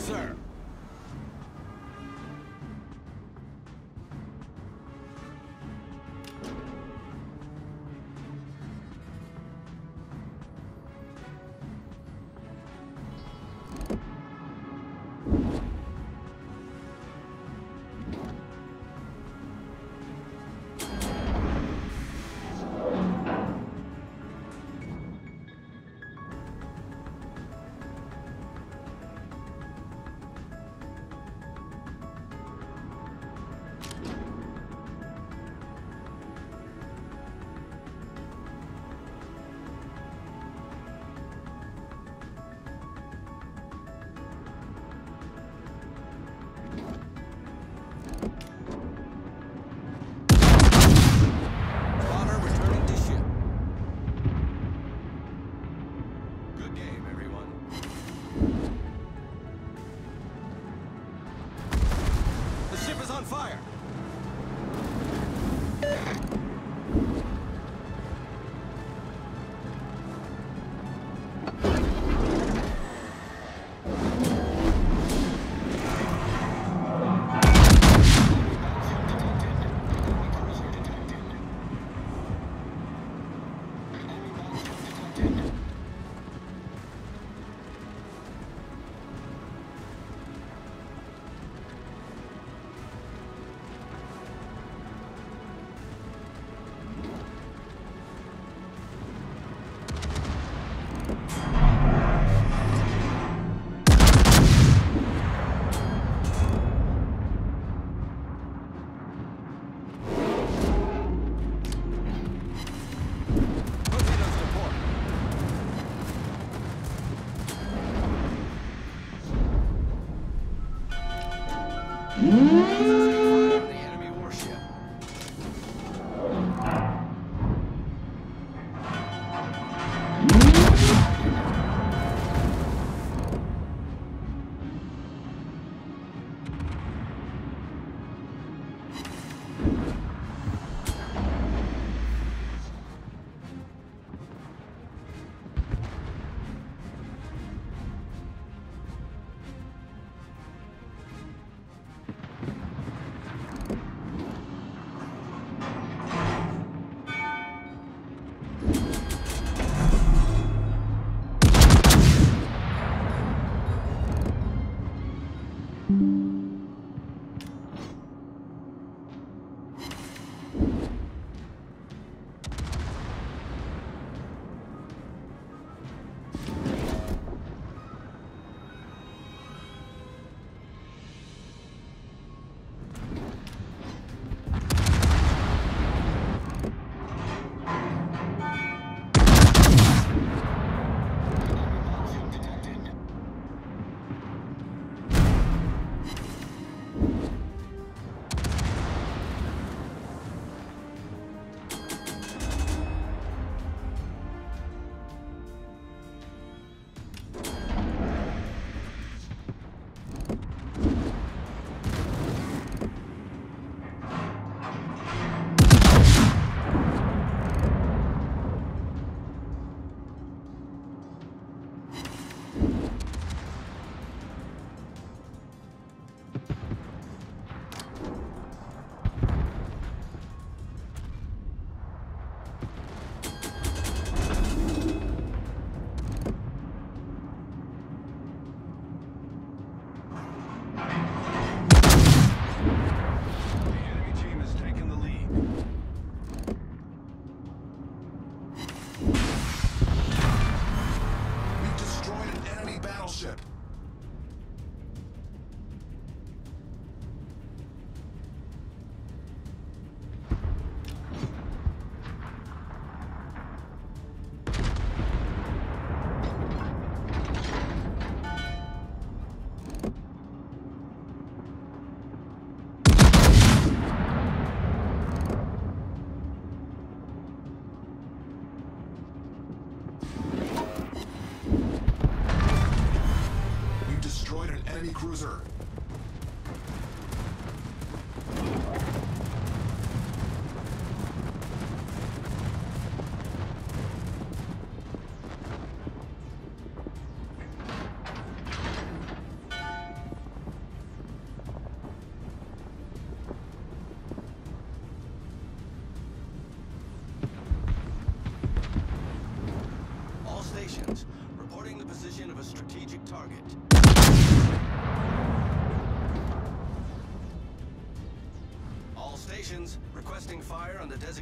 Sir. On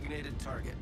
designated target.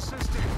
Assistance.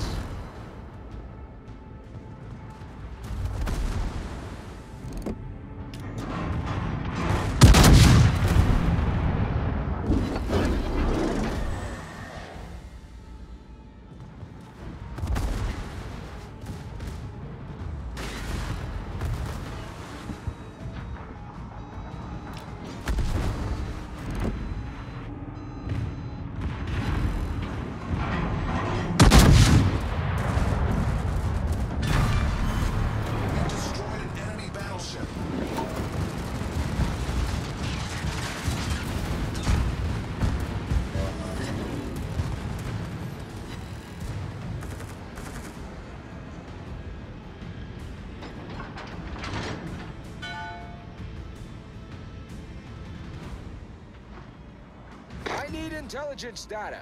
Intelligence data.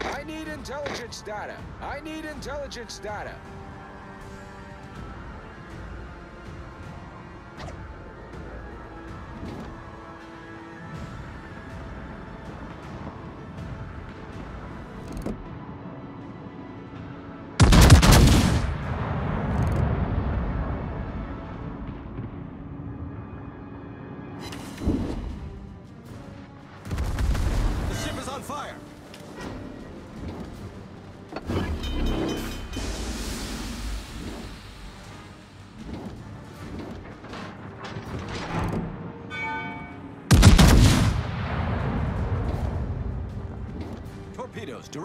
I need intelligence data. I need intelligence data.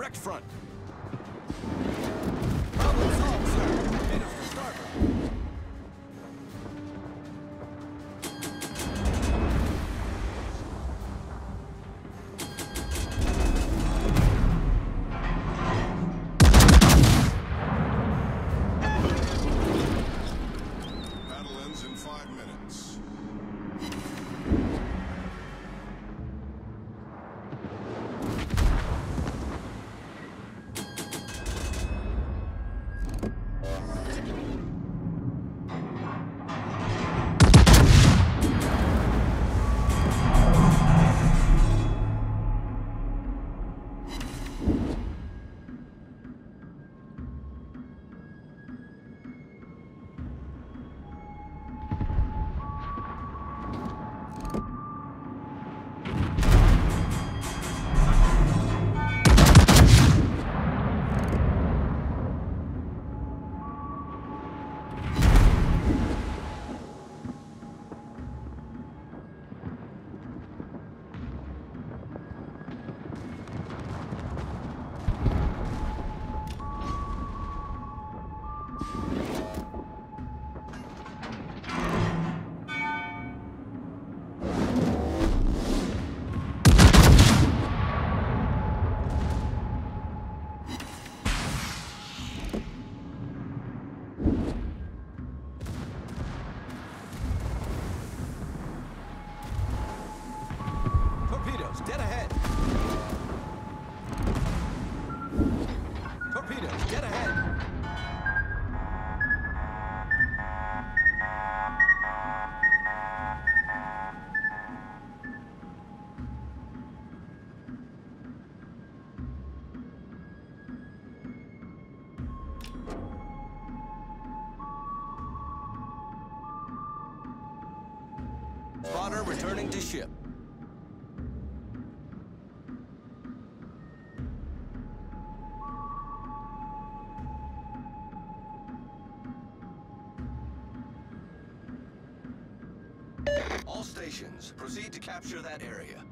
Direct front. Problem solved, sir. Torpedoes to starboard. Battle ends in five minutes. Spotter returning to ship. All stations, proceed to capture that area.